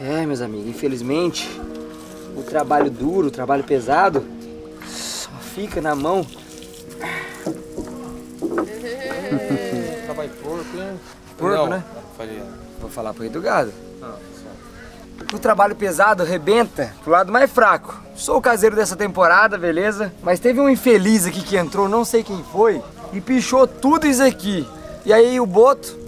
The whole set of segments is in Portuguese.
É, meus amigos, infelizmente, o trabalho duro, o trabalho pesado, só fica na mão. Trabalho porco, hein? Porco, né? Vou falar pro rei do gado. O trabalho pesado rebenta pro lado mais fraco. Sou o caseiro dessa temporada, beleza? Mas teve um infeliz aqui que entrou, não sei quem foi, e pichou tudo isso aqui. E aí o Boto,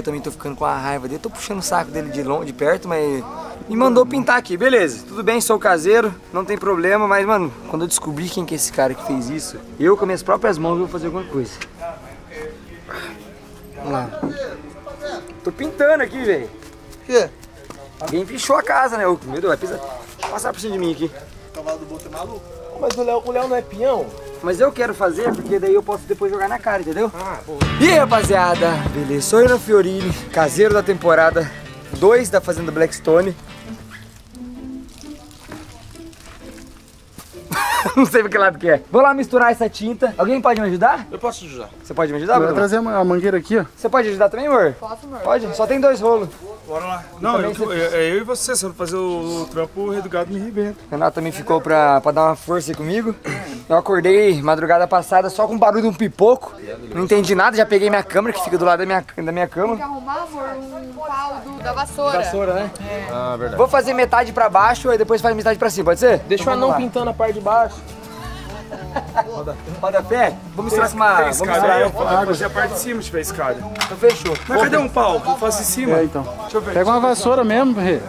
eu também tô ficando com a raiva dele, tô puxando o saco dele de longe, de perto, mas me mandou pintar aqui, beleza. Tudo bem, sou caseiro, não tem problema, mas mano, quando eu descobrir quem que é esse cara que fez isso, eu com minhas próprias mãos vou fazer alguma coisa. Vamos lá. Tô pintando aqui, velho. quê? Alguém pichou a casa, né? Ô, Meu Deus, vai pisar. Passar por cima de mim aqui. O cavalo do Boto é maluco? Mas o Léo, o Léo não é peão? Mas eu quero fazer porque daí eu posso depois jogar na cara, entendeu? Ah, bom. E aí, rapaziada, beleza? Sou eu, Fiorini, caseiro da temporada 2 da Fazenda Blackstone. Não sei pra que lado que é. Vou lá misturar essa tinta. Alguém pode me ajudar? Eu posso ajudar. Você pode me ajudar, Bruno? trazer a a mangueira aqui, ó. Você pode ajudar também, amor? Posso, amor? Pode? Só tem dois rolos. Bora lá. Não, eu, você- é, é eu e você, se eu não fazer o, o trampo, o Redugado me arrebenta. Renato também ficou pra, pra dar uma força aí comigo. Eu acordei madrugada passada só com o barulho de um pipoco. Não entendi nada, já peguei minha câmera que fica do lado da minha, da minha Tem que cama. arrumar, amor, um pau do- da vassoura. Vassoura, né? Ah, verdade. Vou fazer metade pra baixo e depois faz metade pra cima, pode ser? Deixa o Então anão vamos lá. pintando a parte de baixo. Roda pé? Vou misturar com uma. Tem Vamos escada misturar. aí, eu vou fazer a parte de cima se tiver escada. Então fechou. Mas cadê um pau? Eu faço em cima. É, então. Deixa eu ver. Pega uma vassoura mesmo, Rê.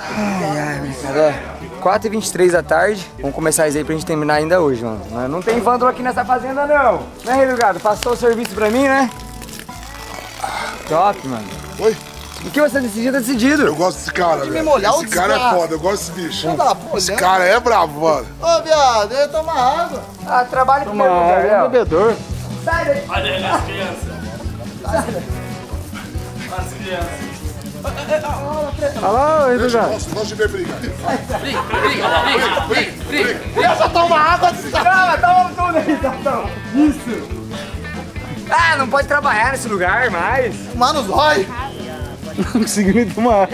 Ai, ai, brincadeira. 4h23 da tarde. Vamos começar isso aí pra gente terminar ainda hoje, mano. Mas Não tem vândalo aqui nessa fazenda, não. Né, Rei? Passou o serviço pra mim, né? Top, mano. Oi? O que você decidiu, tá decidido. Eu gosto desse cara, velho. molhar o Esse cara é foda, eu gosto desse bicho. Não dá, pô, Esse né? cara é bravo, mano. Ô, viado, eu ia tomar água. Ah, trabalho com Uma água, Léo. um bebedor. Sai daí. Olha lá, Rei do Gado. Gosto, gosto de ver briga. Calma, toma tudo aí, Tatão. Isso. Ah, não pode trabalhar nesse lugar mais. Mano, zói. Não consegui nem tomar.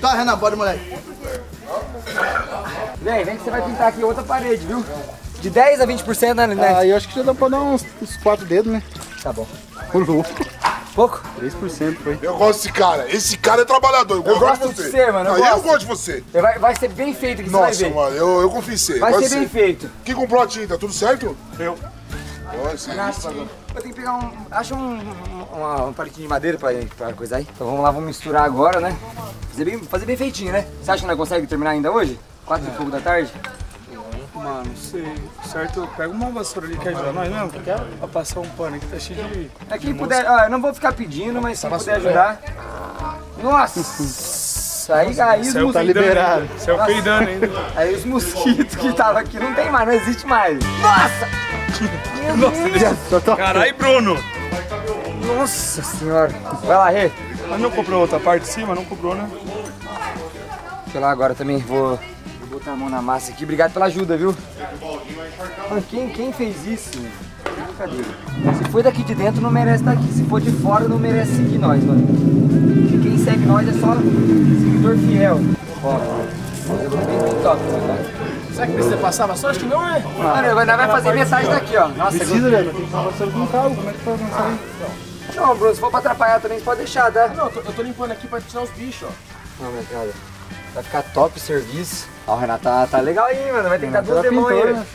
Tá, Renan, bora, moleque. Vem, vem que você vai pintar aqui outra parede, viu? De 10 a 20%, né? né? Aí eu acho que já dá pra dar uns, uns quatro dedos, né? Tá bom. Ô, louco. Pouco? 3% foi. Eu gosto desse cara. Esse cara é trabalhador. Eu, gosto de você, mano, eu Não, e eu gosto. gosto de você. Vai, vai ser bem feito aqui, você Nossa, vai ver. mano, eu, eu confio em você. Vai Pode ser bem feito. Quem comprou a tinta? Tudo certo? Eu. Nossa, Eu que pegar um. Acha um, um, um palitinho de madeira pra, pra coisar aí. Então vamos lá, vamos misturar agora, né? Fazer bem, fazer bem feitinho, né? Você acha que nós conseguimos terminar ainda hoje? Quatro e pouco da tarde? Mano, sei. Certo, pega uma vassoura ali que ajuda nós mesmo. Pra passar um pano aqui, tá cheio de. É quem puder. Ó, eu não vou ficar pedindo, mas quem puder ajudar. Nossa! Aí, aí os Tá mosquitos. liberado. Saiu peidando ainda. Aí os mosquitos que tava aqui não tem mais, não existe mais. Nossa! Tô... Caralho, Bruno! Nossa senhora! Vai lá, Rê. Mas não comprou outra parte de cima? Não comprou, né? Eu lá agora também, vou, vou botar a mão na massa aqui. Obrigado pela ajuda, viu? Mano, quem, quem fez isso? Brincadeira. Se foi daqui de dentro, não merece estar aqui. Se for de fora, não merece seguir nós, mano. Porque quem segue nós é só seguidor fiel. Ó, eu bem, bem top, mano. Será que precisa passar a vassoura? Acho que não, né? Mano, nós vai fazer metade daqui, ó. Nossa, Precisa, velho. Tem que tomar vassoura com carro. Como é que faz isso aí? Não, Bruno, se for pra atrapalhar também, você pode deixar, tá? Não, eu tô, eu tô limpando aqui pra tirar os bichos, ó. Não, mas cara, vai ficar top o serviço. Ó, o Renato tá, tá legal aí, mano. Vai ter que dar duas Ela demãos pintou, aí. né?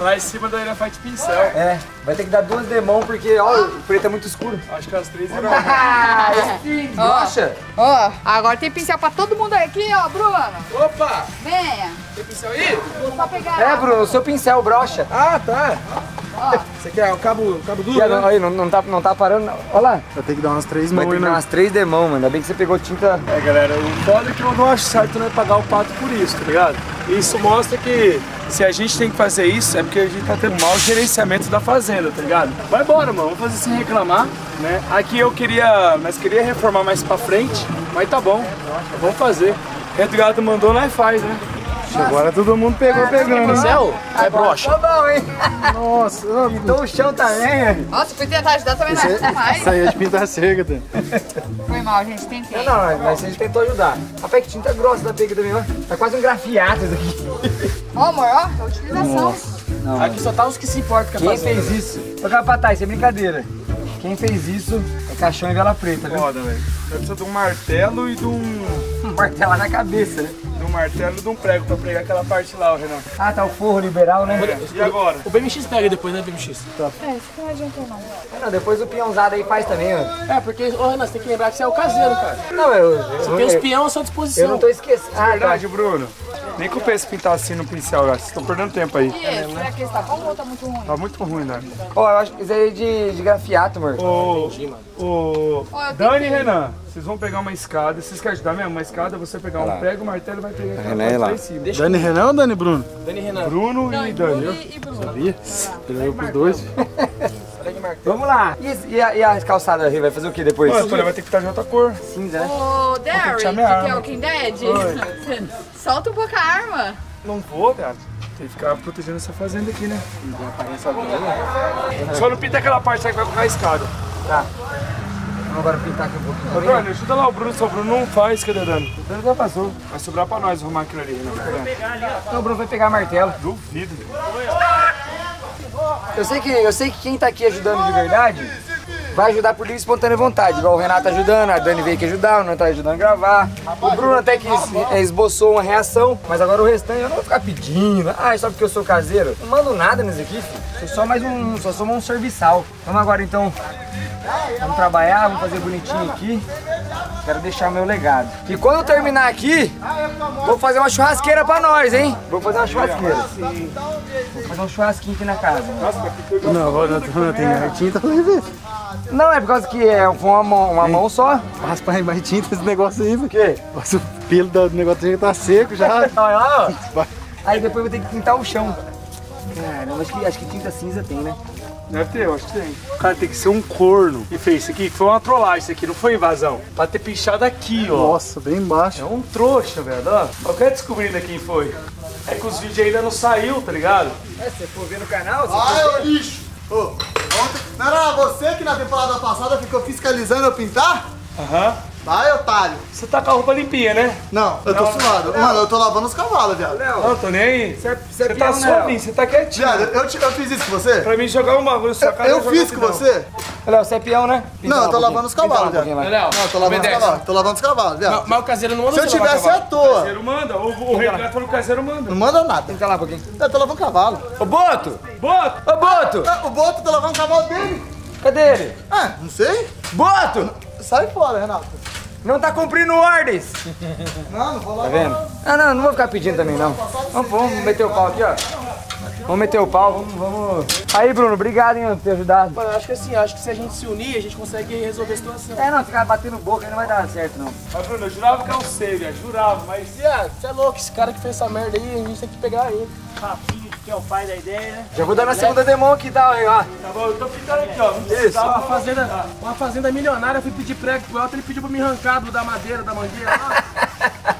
Lá em cima daí faz de pincel. É, vai ter que dar duas demãos porque, ó, o preto é muito escuro. Acho que as três. Ah, esse brocha. Ó, agora tem pincel pra todo mundo aqui, ó, Bruno. Opa! Venha. Tem pincel aí? Vou só pegar. É, Bruno, o seu pincel brocha. Ah, tá. Você quer o cabo, o cabo duro, né? aí, não, não, tá, não tá parando, não. Olha lá. Vai ter que dar umas três Vai mãos ter aí, que dar né? umas três demãos, mano. Ainda bem que você pegou tinta. É, galera, o foda é que eu não acho certo né, pagar o pato por isso, tá ligado? Isso mostra que se a gente tem que fazer isso, é porque a gente tá tendo mau gerenciamento da fazenda, tá ligado? Vai embora, mano, vamos fazer sem reclamar, né? Aqui eu queria, nós queria reformar mais pra frente, mas tá bom, vamos fazer. Edgardo mandou, nós faz, né? Agora todo mundo pegou pegando. hein? Céu? É brocha. Tá bom, hein? Nossa, Então o chão também, hein? Nossa, fui tentar ajudar também isso não. Mas isso aí é de pintar cerca, tá? foi mal, gente. Tentei. Não, não, mas a gente tentou ajudar. Rapaz, que tinta grossa da pega também, ó. Tá quase um grafiato isso aqui. Ó, amor, ó. A utilização. Aqui só tá os que se importam com a Quem fez isso? Ô, Capataz, isso é brincadeira. Quem fez isso é caixão e vela preta, viu? Foda, velho. Precisa de um martelo e de um, Um martelo na cabeça, né? Martelo e de um prego pra pregar aquela parte lá, ó, Renan. Ah, tá o forro liberal, né? E agora? O BMX pega depois, né, BMX? É, isso não adiantou não. Ah, Não, depois o peãozado aí faz também, ó. É, porque, ô Renan, você tem que lembrar que você é o caseiro, cara. Não, eu, eu, Tem os peão à sua disposição. eu não tô esquecendo. Ah, tá. Verdade, Bruno. Nem compensa pintar assim no pincel, ó. Vocês estão perdendo tempo aí. E esse? Será que esse tá bom ou tá muito ruim? Tá muito ruim, né? Ó, eu acho que isso aí é de, de grafiato, amor. Ô, ô, Ó, eu Dani e. Renan, vocês vão pegar uma escada. Vocês querem ajudar mesmo? Uma escada, você pegar um prego, um martelo e vai pegar aquela Renan, parte lá. lá em cima. Dani Renan ou Dani Bruno? Dani Renan. Bruno e Dani. E, e Bruno. Sabia? Pegou pros dois. Vamos lá. E, e, a, e a calçada aí, vai fazer o que depois? Mano, vai ter que estar de outra cor. Cinza, né? Ô, Derry, que, que é o King Dead, solta um pouco a arma. Não vou, cara. Tem que ficar protegendo essa fazenda aqui, né? Só não pinta aquela parte aí que vai colocar a escada. Vamos agora pintar aqui um pouquinho. Dani, ajuda lá o Bruno, só o Bruno não faz, cadê o Dani? O Dani já passou. Vai sobrar pra nós arrumar aquilo ali, né? Então o Bruno vai pegar martelo. Duvido. Eu sei que, eu sei que quem tá aqui ajudando de verdade vai ajudar por livre e espontânea vontade. Igual o Renato tá ajudando, a Dani veio aqui ajudar, o Renan tá ajudando a gravar. O Bruno até que é, esboçou uma reação, mas agora o restante eu não vou ficar pedindo. Ah, é só porque eu sou caseiro. Não mando nada nisso aqui, filho. Sou só mais um, só um serviçal. Vamos agora então. Vamos trabalhar, vamos fazer bonitinho aqui. Quero deixar meu legado. E quando eu terminar aqui, vou fazer uma churrasqueira pra nós, hein? Vou fazer uma churrasqueira. Vou fazer um churrasquinho aqui na casa. Não, vou- não, não tem tinta, vai ver. Não, é por causa que é uma mão, uma mão só. Raspa mais tinta esse negócio aí. O quê? Nossa, o pelo do negócio já tá seco já. Olha lá, ó. Aí depois eu vou ter que pintar o chão. Caramba, acho que, acho que tinta cinza tem, né? Deve ter, eu acho que tem. Cara, tem que ser um corno. E fez isso aqui, foi uma trollagem isso aqui, não foi invasão. Pra ter pichado aqui, ó. Nossa, bem embaixo. É um trouxa, velho, ó. Eu quero descobrir ainda quem foi. É que os vídeos ainda não saiu, tá ligado? É, se você for ver no canal, você Ai, ô lixo! Ô, ontem, não era você que na temporada passada ficou fiscalizando eu pintar? Aham. Vai, otário. Você tá com a roupa limpinha, né? Não, eu tô suado. Mano, eu tô lavando os cavalos, viado. Não, tô nem aí. Você é- é Você tá né, sozinho, você tá quietinho. Viado, eu, te- eu fiz isso com você? Pra mim jogar um bagulho na sua cara. Eu não fiz joga com assim, você? Léo, você é peão, né? Não, eu tô lavando os cavalos, viado. Léo, Não, eu tô lavando os cavalos. Tô lavando os cavalos, viado. Mas o caseiro não manda Se eu tivesse à cavalo. O toa, caseiro manda, o, o Renato falou que o caseiro manda. não manda nada. Pinta lá um pouquinho. Eu tô lavando cavalo. Ô, Boto! Bota! Ô, Boto! Ah, O Boto tá lavando o cavalo dele. Cadê ele? Ah, não sei. Boto! Sai fora, Renato. Não tá cumprindo ordens! Não, não vou Tá lavar. vendo? Ah, não, não vou ficar pedindo também, não. Vamos, vamos meter o pau aqui, ó. Vamos meter o pau, vamos, vamos... Aí, Bruno, obrigado, hein, por ter ajudado. Mano, eu acho que assim, acho que se a gente se unir, a gente consegue resolver a situação. É, não, ficar batendo boca aí não vai dar certo, não. Mas, Bruno, eu jurava que eu sei, velho. Jurava, mas. Você é louco, esse cara que fez essa merda aí, a gente tem que pegar ele. Que é o pai da ideia, né? Já vou dar na segunda demão aqui, tá, aí, ó. Tá bom, eu tô pintando aqui, ó. Isso. Uma fazenda, uma fazenda milionária, eu fui pedir prego pro Elton, ele pediu pra me arrancar do- da madeira, da mangueira lá.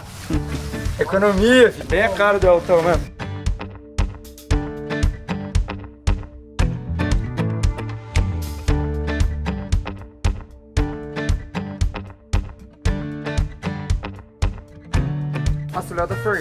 Economia, filho. Bem a cara do Elton mesmo.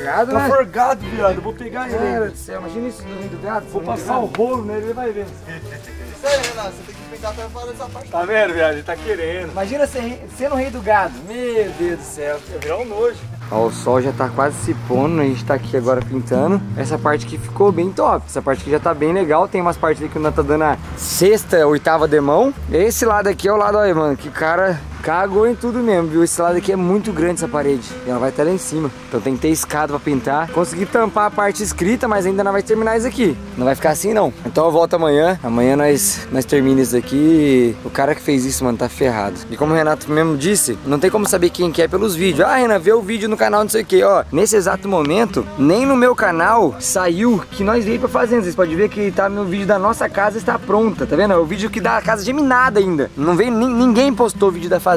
Tá forgado, Tá né? forgado, viado. Vou pegar ele. Cara do céu, imagina isso no meio do gato. Vou passar o rolo nele, ele vai ver. Aí, Renato. Você tem que pintar pra fazer essa parte. Tá vendo, viado? Ele tá querendo. Imagina ser, rei- sendo o rei do gado. Meu Deus do céu. Vai virar um nojo. Ó, o sol já tá quase se pondo, a gente tá aqui agora pintando. Essa parte aqui ficou bem top. Essa parte aqui já tá bem legal. Tem umas partes ali que o Natan tá dando a sexta, oitava demão. Esse lado aqui é o lado, olha, mano, que cara cagou em tudo mesmo, viu? Esse lado aqui é muito grande, essa parede. E ela vai até lá em cima. Então tem que ter escada pra pintar. Consegui tampar a parte escrita, mas ainda não vai terminar isso aqui. Não vai ficar assim, não. Então eu volto amanhã. Amanhã nós, nós terminamos isso aqui. O cara que fez isso, mano, tá ferrado. E como o Renato mesmo disse, não tem como saber quem que é pelos vídeos. Ah, Renan, vê o vídeo no canal, não sei o que, ó. Nesse exato momento, nem no meu canal saiu que nós veio pra fazenda. Vocês podem ver que tá no vídeo da nossa casa está pronta, tá vendo? É o vídeo que dá a casa geminada ainda. Não veio, nin- ninguém postou o vídeo da fazenda.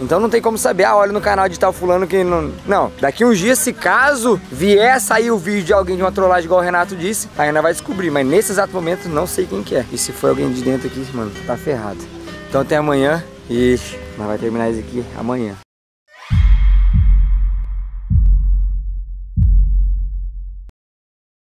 Então não tem como saber, ah, olha no canal de tal fulano que não... Não, daqui uns dias, se caso vier a sair o vídeo de alguém de uma trollagem igual o Renato disse, aí ainda vai descobrir. Mas nesse exato momento, não sei quem que é. E se foi alguém de dentro aqui, mano, tá ferrado. Então até amanhã e nós vai terminar isso aqui amanhã.